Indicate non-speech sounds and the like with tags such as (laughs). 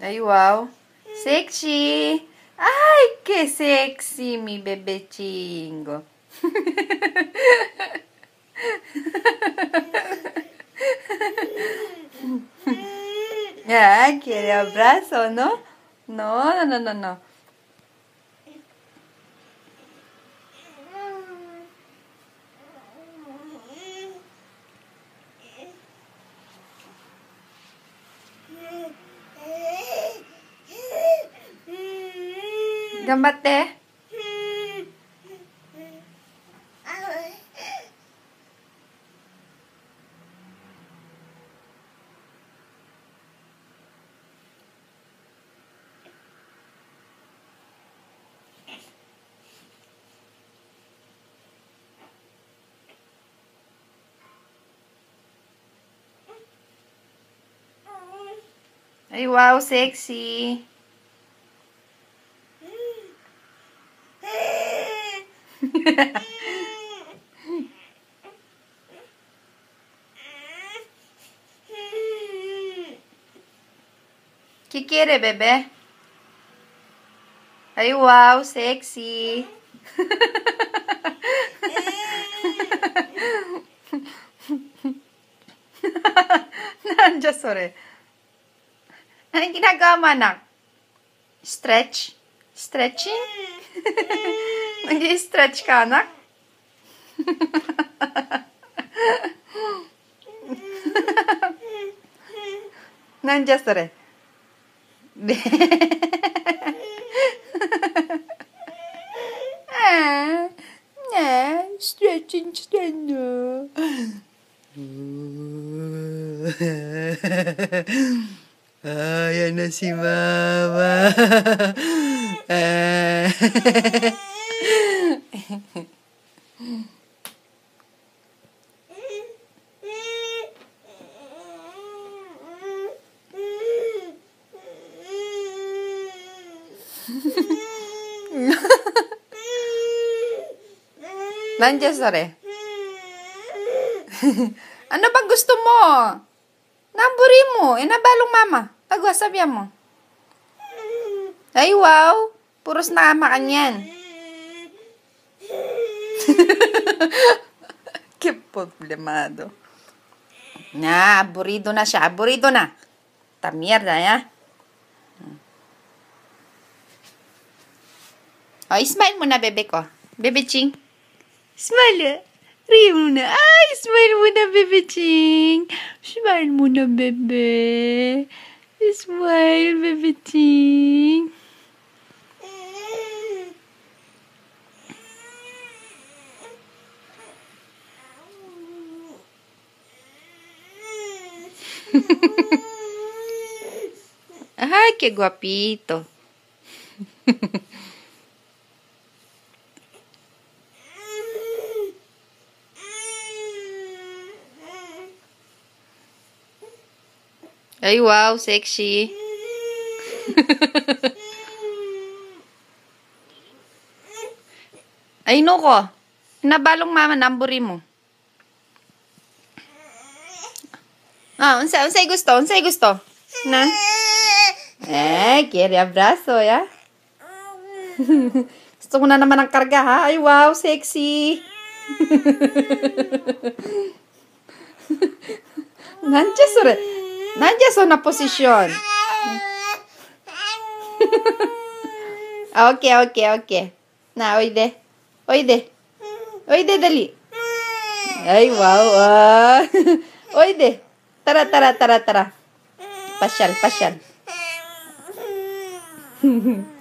Ay, wow. Sexy. Ay, qué sexy, mi bebé chingo. Ya, (laughs) quiere abrazo, ¿no? No, no, no, no, no. Gambatte. Ay, wow, sexy. (laughs) ¿Qué quiere, bebé? Ay, wow, sexy. (laughs) Nandiyan, sorry. Anong ginagawa mo, anak? Stretch? Stretching? Gdzie jest streczka, Ana? なんじゃそれ。でねえ、ストレッチンしてんの。ああ、やなしまーは。Ah. Nandiyan, sorry. ano bang gusto mo? Namburi mo. Eh, nabalong mama. Agwa, sabihan mo. Ay, wow. Puros nakama ka niyan. (laughs) Qué problemado. Na, aburido na siya. Aburido na. Ta mierda, ya. Oh, smile mo na, bebe ko. Bebe Ching. Smile. Rio mo. Ay, smile mo na, bebe Ching. Smile mo na, bebe. Smile, bebe Ching. (laughs) Ay, qué guapito. Ay, wow, sexy. (laughs) Ay, no ko. Nabalong mama, namburi mo. Ah, unsa, unsay gusto? Unsay gusto? Na? Eh, quiere abrazo, ya? (laughs) gusto ko na naman ang karga, ha? Ay, wow, sexy. (laughs) Nandiyan, sure. Nandiyan sa na posisyon. (laughs) okay, okay, okay. Na, oide. Oide. Oide, dali. Ay, wow. Ah. oide. Tara, tara, tara, tara. Pasyal, pasyal. (laughs)